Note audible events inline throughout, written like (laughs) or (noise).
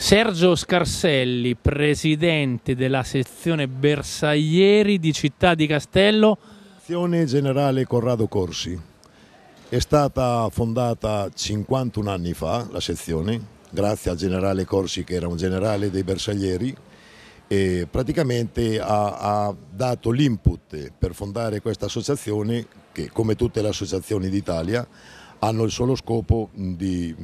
Sergio Scarselli, presidente della sezione bersaglieri di Città di Castello. Sezione Generale Corrado Corsi. È stata fondata 51 anni fa la sezione, grazie al generale Corsi che era un generale dei bersaglieri e praticamente ha, ha dato l'input per fondare questa associazione che come tutte le associazioni d'Italia hanno il solo scopo di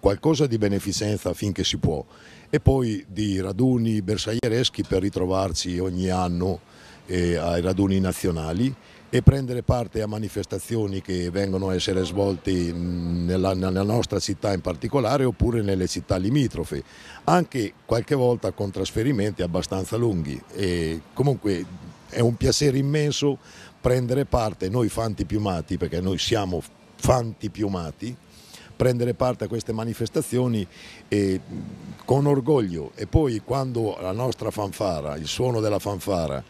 qualcosa di beneficenza finché si può. E poi di raduni bersagliereschi per ritrovarci ogni anno eh, ai raduni nazionali e prendere parte a manifestazioni che vengono a essere svolte nella, nella, nostra città in particolare oppure nelle città limitrofe, anche qualche volta con trasferimenti abbastanza lunghi. E comunque è un piacere immenso prendere parte noi fanti piumati, perché noi siamo fanti piumati, prendere parte a queste manifestazioni e, con orgoglio. E poi quando la nostra fanfara, il suono della fanfara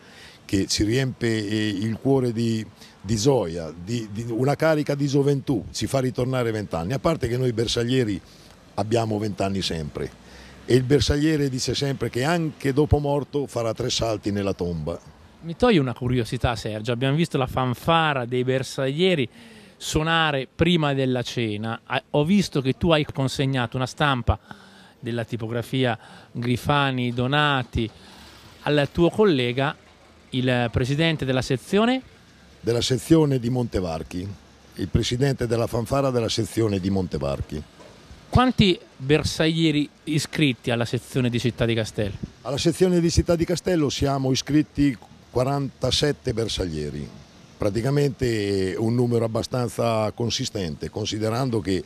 che ci riempie il cuore di, di gioia, di, di una carica di gioventù, ci fa ritornare vent'anni, a parte che noi bersaglieri abbiamo vent'anni sempre. E il bersagliere dice sempre che anche dopo morto farà tre salti nella tomba. Mi togli una curiosità Sergio, abbiamo visto la fanfara dei bersaglieri suonare prima della cena. Ho visto che tu hai consegnato una stampa della tipografia Grifani Donati al tuo collega, il presidente della sezione? Della sezione di Montevarchi, il presidente della fanfara della sezione di Montevarchi. Quanti bersaglieri iscritti alla sezione di Città di Castello? Alla sezione di Città di Castello siamo iscritti 47 bersaglieri praticamente un numero abbastanza consistente considerando che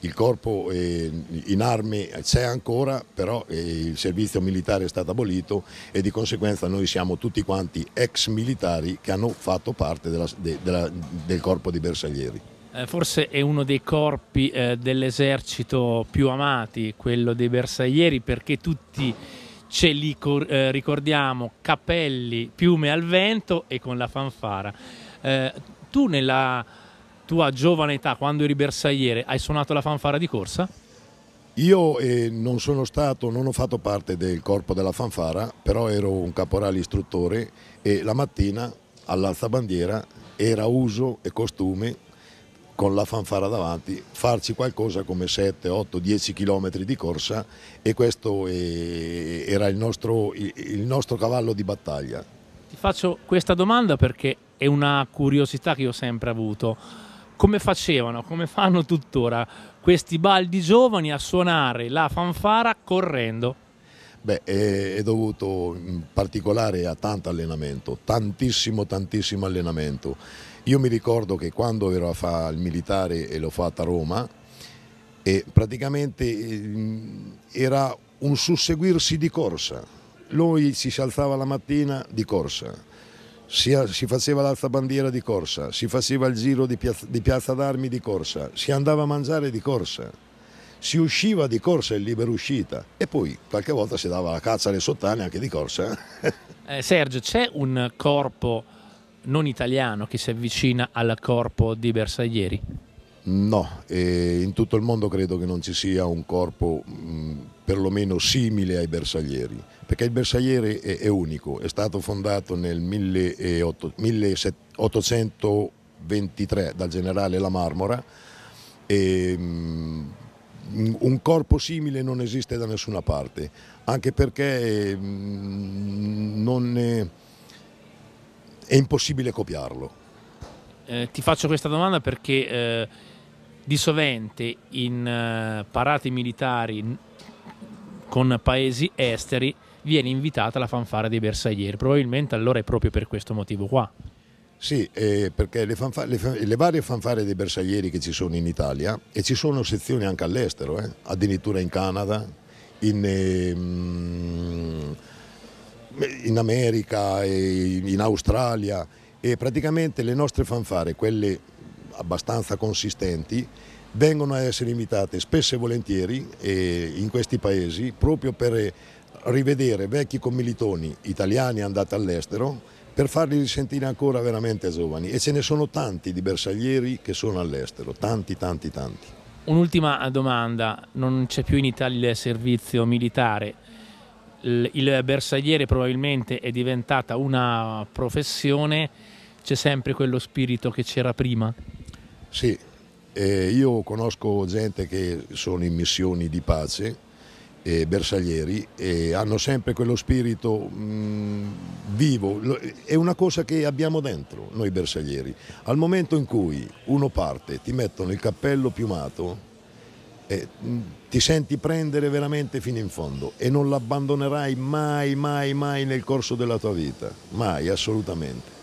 il corpo eh, in armi c'è ancora, però eh, il servizio militare è stato abolito e di conseguenza noi siamo tutti quanti ex militari che hanno fatto parte della, de, della, del corpo di bersaglieri. Eh, forse è uno dei corpi dell'esercito più amati, quello dei bersaglieri, perché tutti ce li ricordiamo cappelli, piume al vento e con la fanfara. Eh, tu nella tua giovane età, quando eri bersagliere, hai suonato la fanfara di corsa? Io eh, non sono stato, non ho fatto parte del corpo della fanfara, però ero un caporale istruttore e la mattina all'alzabandiera era uso e costume con la fanfara davanti farci qualcosa come 7, 8, 10 km di corsa e questo eh, era il nostro, il nostro cavallo di battaglia. Ti faccio questa domanda perché è una curiosità che ho sempre avuto. Come facevano, come (laughs) fanno tuttora questi baldi giovani a suonare la fanfara correndo? Beh, è, dovuto in particolare a tanto allenamento, tantissimo, tantissimo allenamento. Io mi ricordo che quando ero a fare il militare e l'ho fatta a Roma, praticamente era un susseguirsi di corsa. Lui si alzava la mattina di corsa, si, si faceva l'alza bandiera di corsa, si faceva il giro di piazza, di piazza d'Armi di corsa, si andava a mangiare di corsa, si usciva di corsa in libera uscita e poi qualche volta si dava la caccia alle sottane anche di corsa. eh, Sergio, c'è un corpo non italiano che si avvicina al corpo di Bersaglieri? No, eh, in tutto il mondo credo che non ci sia un corpo mh, perlomeno simile ai bersaglieri, perché il bersagliere è, è unico, è stato fondato nel 1823 dal generale La Marmora e mh, un corpo simile non esiste da nessuna parte, anche perché mh, non è, è, impossibile copiarlo. Eh, ti faccio questa domanda perché eh, di sovente in uh, parate militari con paesi esteri viene invitata la fanfara dei bersaglieri, probabilmente allora è proprio per questo motivo qua. Sì, eh, perché le, le, le, varie fanfare dei bersaglieri che ci sono in Italia e ci sono sezioni anche all'estero, eh, addirittura in Canada, in, eh, in America, in Australia e praticamente le nostre fanfare, quelle abbastanza consistenti vengono a essere invitate spesso e volentieri in questi paesi proprio per rivedere vecchi commilitoni italiani andati all'estero per farli risentire ancora veramente giovani. E ce ne sono tanti di bersaglieri che sono all'estero, tanti tanti tanti. Un'ultima domanda, non c'è più in Italia il servizio militare, il bersagliere probabilmente è diventata una professione, c'è sempre quello spirito che c'era prima? Sì, eh, io conosco gente che sono in missioni di pace, eh, bersaglieri, e hanno sempre quello spirito mh, mm, vivo, è una cosa che abbiamo dentro noi bersaglieri. Al momento in cui uno parte, ti mettono il cappello piumato, eh, ti senti prendere veramente fino in fondo e non l'abbandonerai mai, mai, mai nel corso della tua vita, mai, assolutamente.